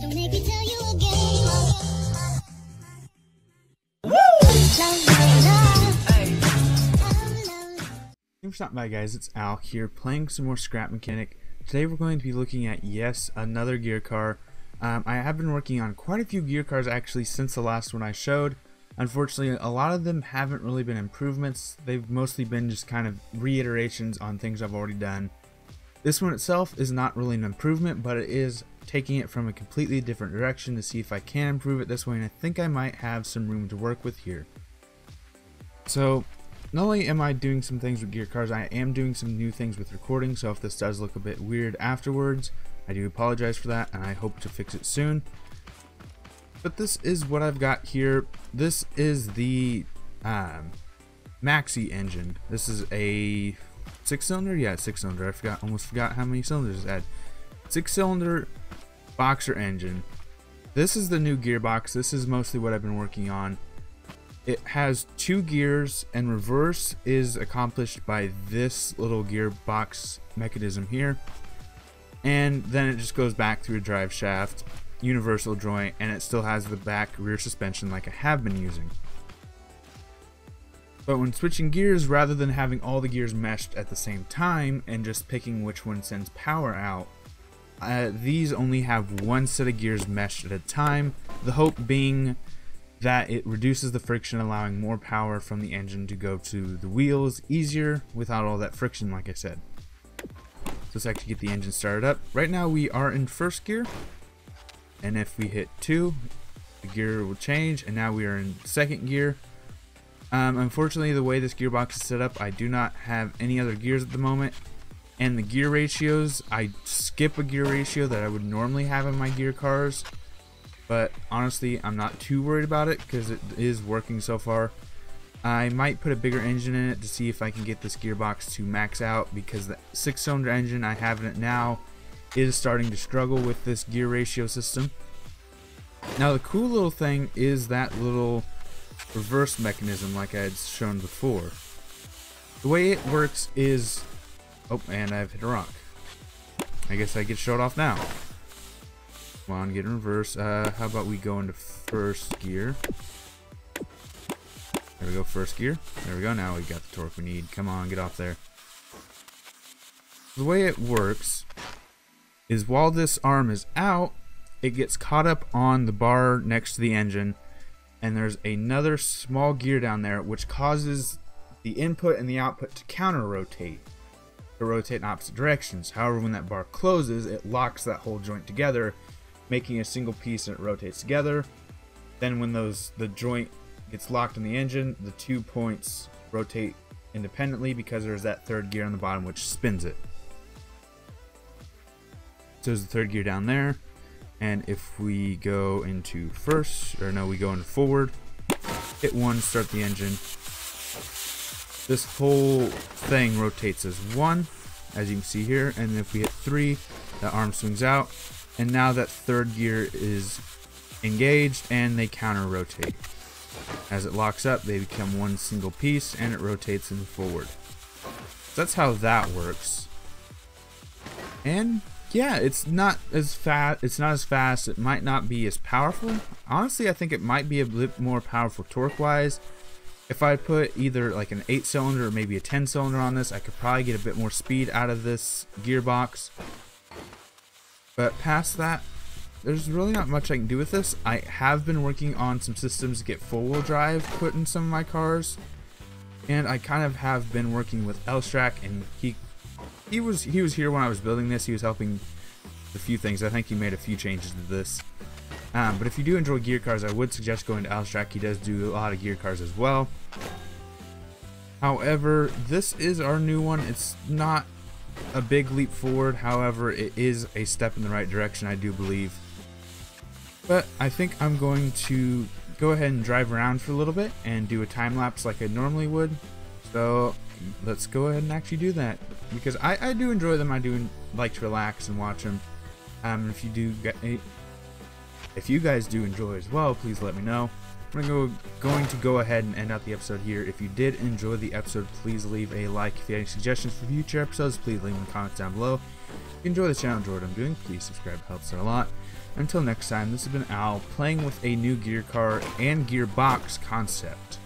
For stopping by guys, it's Al here playing some more Scrap Mechanic. Today we're going to be looking at, yes, another gear car. Um, I have been working on quite a few gear cars actually since the last one I showed. Unfortunately, a lot of them haven't really been improvements. They've mostly been just kind of reiterations on things I've already done. This one itself is not really an improvement, but it is taking it from a completely different direction to see if I can improve it this way, and I think I might have some room to work with here. So, not only am I doing some things with gear cars, I am doing some new things with recording, so if this does look a bit weird afterwards, I do apologize for that, and I hope to fix it soon. But this is what I've got here. This is the um, Maxi engine. This is a six cylinder? Yeah, six cylinder. I forgot, almost forgot how many cylinders it had. Six cylinder boxer engine. This is the new gearbox. This is mostly what I've been working on. It has two gears and reverse is accomplished by this little gearbox mechanism here. And then it just goes back through a drive shaft, universal joint, and it still has the back rear suspension like I have been using. But when switching gears, rather than having all the gears meshed at the same time and just picking which one sends power out, uh, these only have one set of gears meshed at a time, the hope being that it reduces the friction allowing more power from the engine to go to the wheels easier without all that friction like I said. So let's actually get the engine started up. Right now we are in first gear and if we hit 2 the gear will change and now we are in second gear um, unfortunately, the way this gearbox is set up, I do not have any other gears at the moment. And the gear ratios, I skip a gear ratio that I would normally have in my gear cars. But honestly, I'm not too worried about it because it is working so far. I might put a bigger engine in it to see if I can get this gearbox to max out because the six cylinder engine I have in it now is starting to struggle with this gear ratio system. Now the cool little thing is that little reverse mechanism like I had shown before. The way it works is... Oh, and I've hit a rock. I guess I get showed off now. Come on, get in reverse. Uh, how about we go into first gear? There we go, first gear. There we go, now we got the torque we need. Come on, get off there. The way it works is while this arm is out, it gets caught up on the bar next to the engine and there's another small gear down there which causes the input and the output to counter rotate to rotate in opposite directions. However when that bar closes it locks that whole joint together making a single piece and it rotates together. Then when those the joint gets locked in the engine the two points rotate independently because there's that third gear on the bottom which spins it. So there's the third gear down there. And if we go into first or no we go into forward hit one start the engine this whole thing rotates as one as you can see here and if we hit three the arm swings out and now that third gear is engaged and they counter rotate as it locks up they become one single piece and it rotates in forward so that's how that works and yeah, it's not as fast. It's not as fast. It might not be as powerful. Honestly, I think it might be a bit more powerful torque-wise. If I put either like an 8-cylinder or maybe a 10-cylinder on this, I could probably get a bit more speed out of this gearbox. But past that, there's really not much I can do with this. I have been working on some systems to get four-wheel drive put in some of my cars. And I kind of have been working with Alstrak and he he was he was here when I was building this. He was helping a few things. I think he made a few changes to this. Um, but if you do enjoy gear cars, I would suggest going to Alstrak. He does do a lot of gear cars as well. However, this is our new one. It's not a big leap forward. However, it is a step in the right direction, I do believe. But I think I'm going to go ahead and drive around for a little bit and do a time lapse like I normally would. So let's go ahead and actually do that because I, I do enjoy them. I do like to relax and watch them. Um, if you do get if you guys do enjoy as well, please let me know. I'm go, going to go ahead and end out the episode here. If you did enjoy the episode, please leave a like. If you have any suggestions for future episodes, please leave them in the comments down below. If you enjoy the channel, enjoy what I'm doing, please subscribe, it helps out a lot. Until next time, this has been Al playing with a new gear car and gearbox concept.